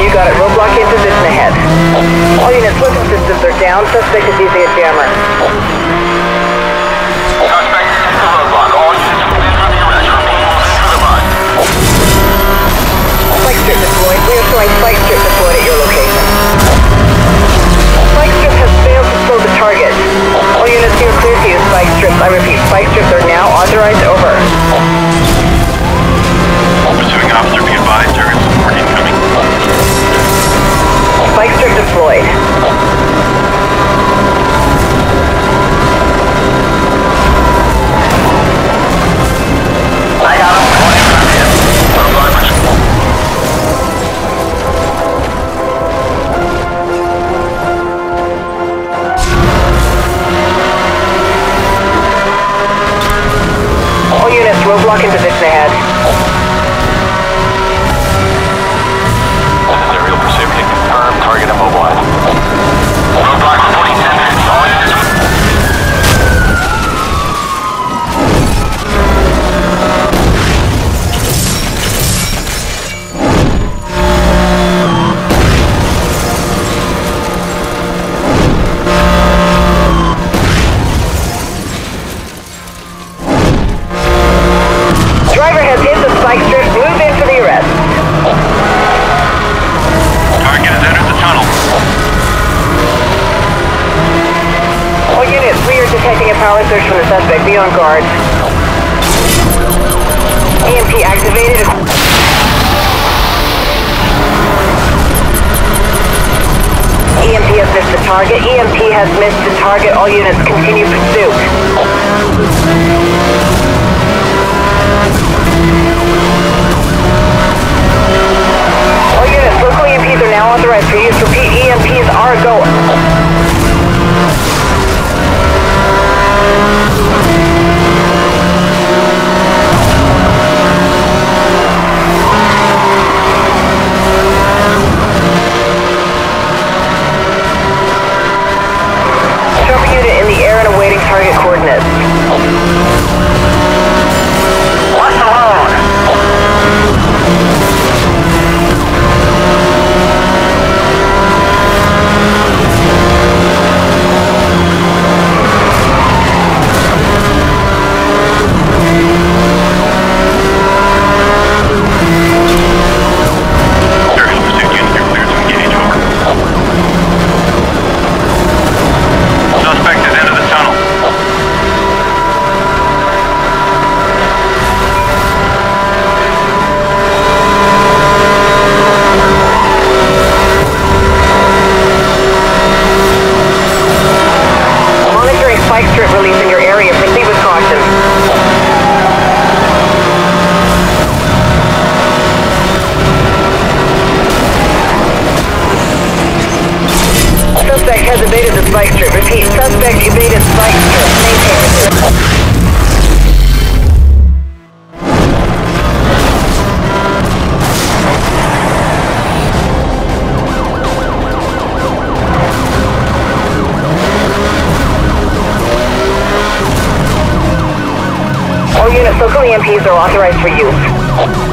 You got it. Roadblock in position ahead. All units, weapon systems are down. Suspect is using a jammer. Has hit the spike strip. Move in for the arrest. Target has entered the tunnel. All units, we are detecting a power surge from the suspect. Be on guard. EMP activated. EMP has missed the target. EMP has missed the target. All units continue pursuit. Suspect evaded spike strip. All units, local EMPs are authorized for use.